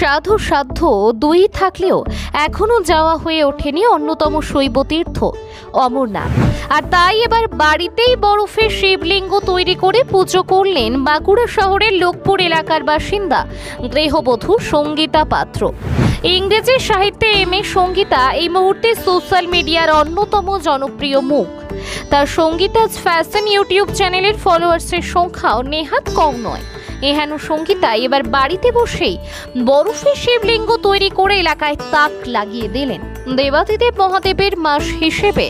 সাধু সাধ্য দুই থাকলেও এখনও যাওয়া হয়ে ওঠেনি অন্যতম শৈব তীর্থ অমরনাথ। আর তাই এবার বাড়িতেই বরফের শিবলিঙ্গ তৈরি করে পুজো করলেন বাঁকুড়া শহরের লোকপুর এলাকার বাসিন্দা গৃহবধূ সঙ্গীতা পাত্র। ইংরেজি সাহিত্যে এম এ সঙ্গীতা এই মুহূর্তে সোশ্যাল মিডিয়ার অন্যতম জনপ্রিয় মুখ। তার সঙ্গীতাজ ফ্যাশন ইউটিউব চ্যানেলের ফলোয়ার্সের সংখ্যাও নেহাত কম নয়। এহেন সঙ্গীতা এবার বাড়িতে বসেই বরফের শিবলিঙ্গ তৈরি করে এলাকায় তাক লাগিয়ে দিলেন। দেবাদিদেব মহাদেবের মাস হিসেবে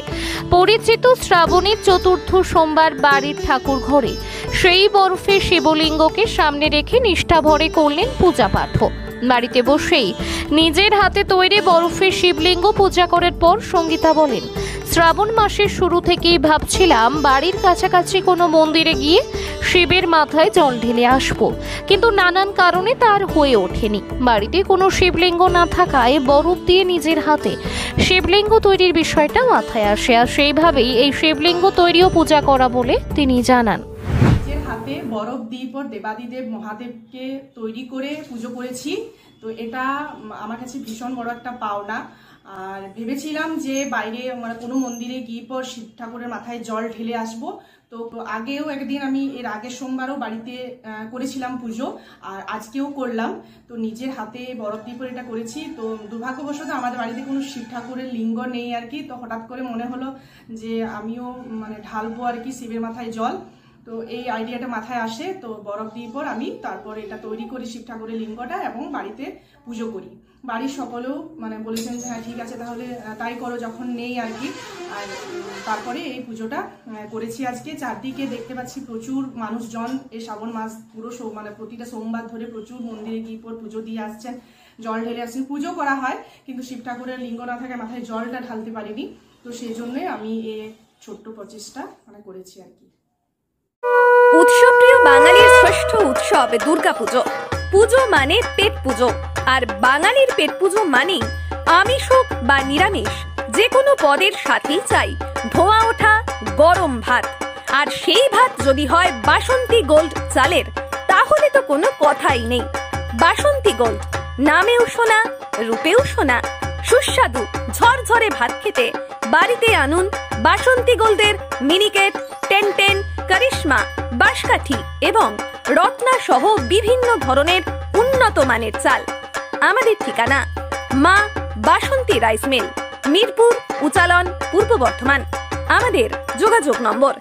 পরিচিত শ্রাবণীর চতুর্থ সোমবার বাড়ির ঠাকুর ঘরে সেই বরফের শিবলিঙ্গকে সামনে রেখে নিষ্ঠা ভরে করলেন পূজা পাঠও বাড়িতে বসেই নিজের হাতে তৈরি বরফের শিবলিঙ্গ পূজা করার পর সঙ্গীতা বলেন শ্রাবণ মাসের শুরু থেকেই ভাবছিলাম, বাড়ির কাছাকাছি কোনো মন্দিরে গিয়ে শিবের মাথায় জল ঢেলে আসব। কিন্তু নানান কারণে তার হয়ে ওঠেনি। বাড়িতে কোনো শিবলিঙ্গ না থাকায় বরফ দিয়ে নিজের হাতে শিবলিঙ্গ তৈরির বিষয়টা মাথায় আসে। আর সেইভাবেই এই শিবলিঙ্গ তৈরিও পূজা করা বলে তিনি জানান। হাতে বরফ দিয়ে পর দেবাদিদেব মহাদেবকে তৈরি করে পুজো করেছি। তো এটা আমার কাছে ভীষণ বড় একটা পাওনা। আর ভেবেছিলাম যে বাইরে মানে কোনো মন্দিরে গিয়ে পর শিব ঠাকুরের মাথায় জল ঢেলে আসব। তো আগেও একদিন আমি এর আগের সোমবারও বাড়িতে করেছিলাম পুজো আর আজকেও করলাম। তো নিজের হাতে বরফ দিয়ে এটা করেছি। তো দুর্ভাগ্যবশত আমাদের বাড়িতে কোনো শিব ঠাকুরের লিঙ্গ নেই আর কি। তো হঠাৎ করে মনে হলো যে আমিও মানে ঢালবো আর কি শিবের মাথায় জল। তো এই আইডিয়াটা মাথায় আসে। তো বরফ দিয়ে পর আমি তারপর এটা তৈরি করি শিব ঠাকুরের লিঙ্গটা এবং বাড়িতে পুজো করি। বাড়ির সকলেও মানে বলেছেন যে হ্যাঁ ঠিক আছে, তাহলে তাই করো, যখন নেই আর কি। আর তারপরে এই পুজোটা করেছি আজকে। চারদিকে দেখতে পাচ্ছি প্রচুর মানুষজন। এই শ্রাবণ মাস পুরো মানে প্রতিটা সোমবার ধরে প্রচুর মন্দিরে গিয়ে পর পুজো দিয়ে আসছেন। জল ঢেলে আসছেন। পুজো করা হয়, কিন্তু শিব ঠাকুরের লিঙ্গ না থাকায় মাথায় জলটা ঢালতে পারিনি। তো সেই জন্যই আমি এ ছোট্ট প্রচেষ্টা মানে করেছি আর কি। শ্রেষ্ঠ উৎসব দুর্গাপুজো। পুজো মানে পেট পুজো। আর বাঙালির পেট পুজো মানেই আমিষ হোক বা নিরামিষ, যে কোনো পদের সাথেই চাই ধোঁয়া ওঠা, গরম ভাত। আর সেই ভাত যদি হয় বাসন্তী গোল্ড চালের, তাহলে তো কোনো কথাই নেই। বাসন্তী গোল্ড, নামেও শোনা, রূপেও শোনা। সুস্বাদু, ঝরঝরে ভাত খেতে বাড়িতে আনুন বাসন্তী গোল্ডের মিনিকেট টেন টেন কারিশমা, বাঁশকাঠি এবং রত্না সহ বিভিন্ন ধরনের উন্নত মানের চাল। আমাদের ঠিকানা মা বাসন্তী রাইস মিল, মিরপুর, উচালন, পূর্ব বর্ধমান। আমাদের যোগাযোগ নম্বর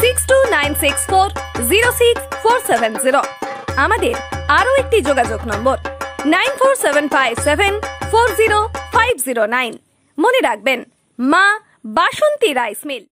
six two nine six four zero six four seven zero আমাদের আরও একটি যোগাযোগ নম্বর nine four seven five seven four zero five zero nine মনে রাখবেন, মা বাসন্তী রাইস মিল।